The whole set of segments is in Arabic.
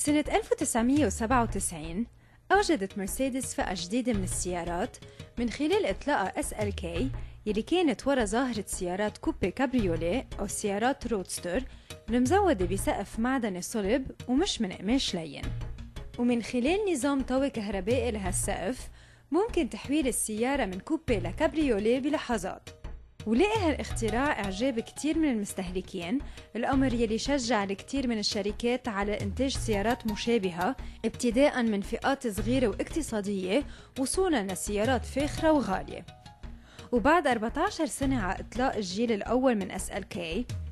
سنة 1997 أوجدت مرسيدس فئة جديدة من السيارات من خلال إطلاقها SLK يلي كانت ورا ظاهرة سيارات coupé cabriolet أو سيارات roadster المزودة بسقف معدني صلب ومش من قماش لين. ومن خلال نظام طوي كهربائي لهالسقف ممكن تحويل السيارة من coupé ل cabriolet بلحظات. ولقي هالاختراع إعجاب كتير من المستهلكين. الأمر يلي شجع الكثير من الشركات على إنتاج سيارات مشابهة ابتداء من فئات صغيرة واقتصادية وصولا لسيارات فاخرة وغالية. وبعد 14 سنة على إطلاق الجيل الأول من SLK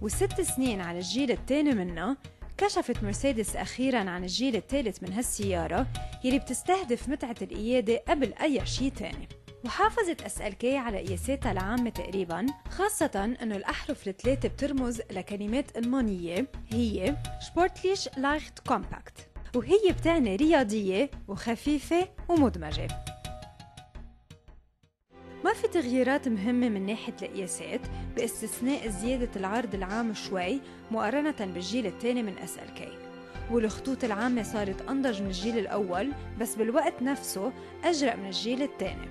وست سنين على الجيل الثاني منه كشفت مرسيدس أخيرا عن الجيل الثالث من هالسيارة يلي بتستهدف متعة القيادة قبل أي شيء تاني. وحافظت SLK على قياساتها العامة تقريبا خاصة إنه الأحرف الثلاثة بترمز لكلمات المانية هي Sportlich Leicht Kompakt وهي بتعني رياضية وخفيفة ومدمجة. ما في تغييرات مهمة من ناحية القياسات باستثناء زيادة العرض العام شوي مقارنة بالجيل الثاني من SLK والخطوط العامة صارت أنضج من الجيل الأول بس بالوقت نفسه أجرأ من الجيل الثاني.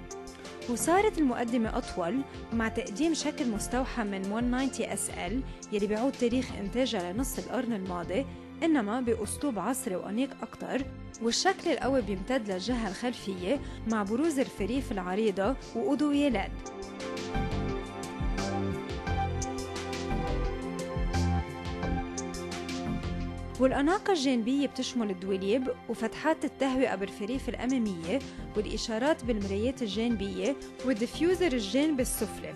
وصارت المقدمة أطول مع تقديم شكل مستوحى من 190 SL يلي بيعود تاريخ إنتاجها لنص القرن الماضي إنما بأسلوب عصري وأنيق أكتر. والشكل القوي بيمتد للجهة الخلفية مع بروز الفريف العريضة وأضوية لاد والأناقة الجانبية بتشمل الدوليب وفتحات التهوئة بالفريف الأمامية والإشارات بالمرايات الجانبية وال diffuser الجانب السفلي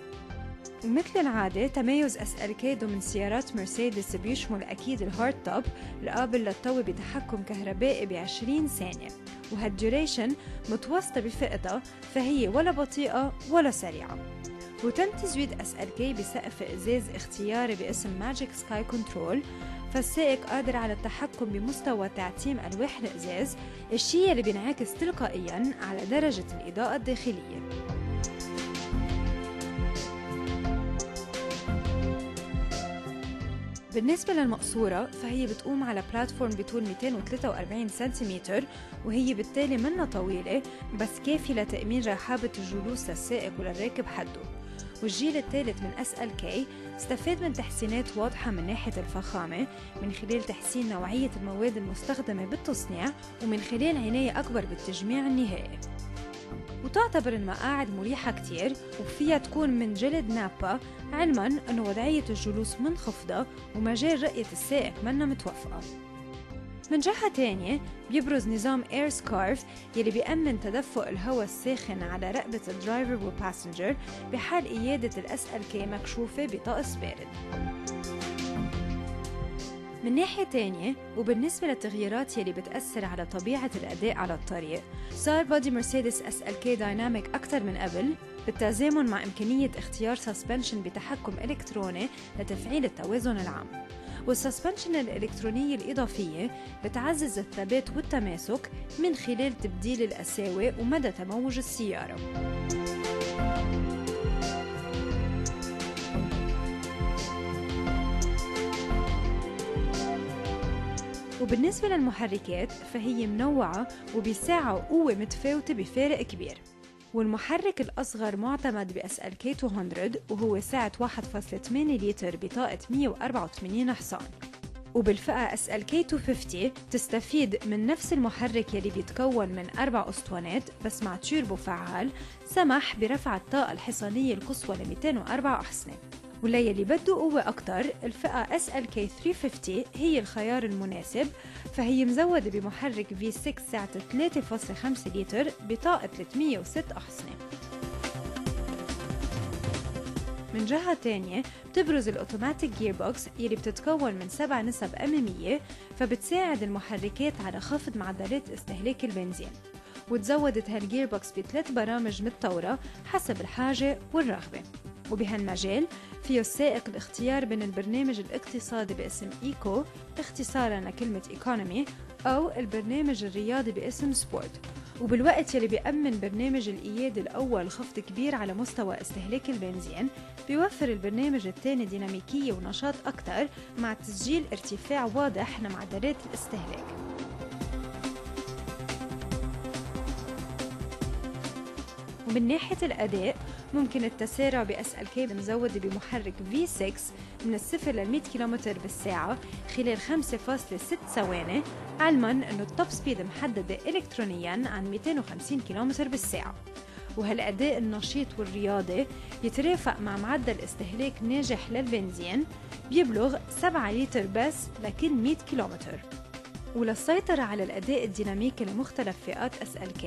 ومثل العادة تميز SLK ضمن سيارات مرسيدس بيشمل أكيد ال hard top القابل للطوي بتحكم كهربائي ب 20 ثانية وهال duration متوسطة بفئتها فهي ولا بطيئة ولا سريعة. وتم تزويد SLK بسقف إزاز اختياري باسم Magic Sky Control فالسائق قادر على التحكم بمستوى تعتيم ألواح الإزاز الشيء اللي بينعكس تلقائيا على درجة الإضاءة الداخلية. بالنسبة للمقصورة فهي بتقوم على platform بطول 243 سنتيمتر وهي بالتالي منا طويلة بس كافية لتأمين رحابة الجلوس للسائق وللراكب حده. والجيل الثالث من SLK استفاد من تحسينات واضحة من ناحية الفخامة من خلال تحسين نوعية المواد المستخدمة بالتصنيع ومن خلال عناية أكبر بالتجميع النهائي. وتعتبر المقاعد مريحة كتير وفيها تكون من جلد nappa علما أنه وضعية الجلوس منخفضة ومجال رؤية السائق منا متفوقة من جهة تانية بيبرز نظام Airscarf يلي بيأمن تدفق الهواء الساخن على رقبة ال driver وال passenger بحال SLK مكشوفة بطقس بارد. من ناحية تانية وبالنسبة للتغييرات يلي بتأثر على طبيعة الأداء على الطريق صار body مرسيدس SLK dynamic أكثر من قبل بالتزامن مع إمكانية اختيار suspension بتحكم إلكتروني لتفعيل التوازن العام. وال suspension الإلكترونية الإضافية بتعزز الثبات والتماسك من خلال تبديل القساوة ومدى تموج السيارة. وبالنسبة للمحركات فهي منوعة وبيساعوا قوة متفاوتة بفارق كبير. والمحرك الأصغر معتمد ب SLK 200 وهو سعة 1.8 لتر بطاقة 184 حصان. وبالفئة SLK 250 تستفيد من نفس المحرك يلي بيتكون من أربع أسطوانات بس مع تيربو فعال سمح برفع الطاقة الحصانية القصوى ل 204 أحصنة. وليلي بده قوة أكتر الفئة SLK 350 هي الخيار المناسب فهي مزودة بمحرك V6 سعة 3.5 لتر بطاقة 306 أحصنة. من جهة تانية بتبرز ال automatic gearbox يلي بتتكون من سبع نسب أمامية فبتساعد المحركات على خفض معدلات استهلاك البنزين. وتزودت هال gearbox بثلاث برامج متطورة حسب الحاجة والرغبة. وبهالمجال فيه السائق الاختيار بين البرنامج الاقتصادي باسم إيكو اختصارا لكلمة إيكونومي أو البرنامج الرياضي باسم سبورت وبالوقت يلي بيأمن برنامج القيادة الأول خفض كبير على مستوى استهلاك البنزين بيوفر البرنامج الثاني ديناميكية ونشاط أكثر مع تسجيل ارتفاع واضح لمعدلات الاستهلاك. ومن ناحية الأداء ممكن التسارع ب SLK المزودة بمحرك V6 من الصفر لل 100 كم بالساعة خلال 5.6 ثواني. علما أنه التوب سبيد محددة إلكترونيا عن 250 كم بالساعة. وهالأداء النشيط والرياضي يترافق مع معدل استهلاك ناجح للبنزين بيبلغ 7 لتر بس لكل 100 كيلومتر. وللسيطرة على الأداء الديناميكي لمختلف فئات SLK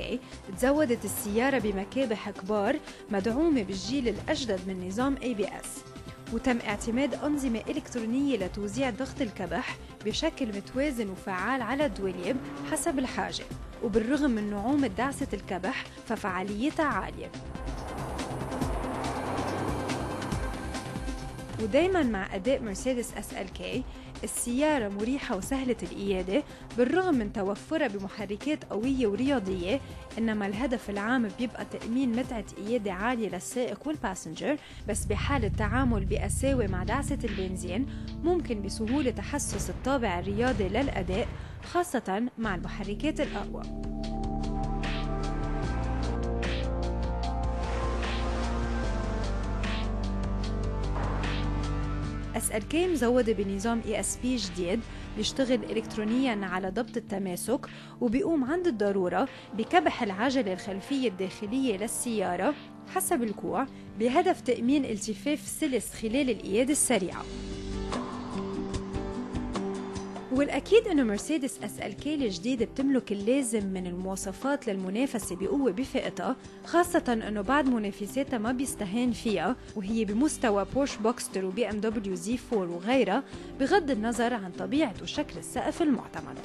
تزودت السيارة بمكابح كبار مدعومة بالجيل الأجدد من نظام ABS وتم اعتماد أنظمة إلكترونية لتوزيع ضغط الكبح بشكل متوازن وفعال على الدواليب حسب الحاجة. وبالرغم من نعومة دعسة الكبح ففعاليتها عالية. ودايما مع أداء مرسيدس اس ال كي السيارة مريحة وسهلة القيادة بالرغم من توفرها بمحركات قوية ورياضية إنما الهدف العام بيبقى تأمين متعة قيادة عالية للسائق والباسنجر بس بحال التعامل بقساوة مع دعسة البنزين ممكن بسهولة تحسس الطابع الرياضي للأداء خاصة مع المحركات الأقوى. SLK مزودة بنظام ESP جديد بيشتغل الكترونيا على ضبط التماسك وبيقوم عند الضرورة بكبح العجلة الخلفية الداخلية للسيارة حسب الكوع بهدف تأمين التفاف سلس خلال القيادة السريعة. والأكيد أنه مرسيدس SLK الجديدة بتملك اللازم من المواصفات للمنافسة بقوة بفئتها خاصة أنه بعض منافساتها ما بيستهان فيها وهي بمستوى بورش بوكستر و BMW Z 4 وغيرها بغض النظر عن طبيعة وشكل السقف المعتمد.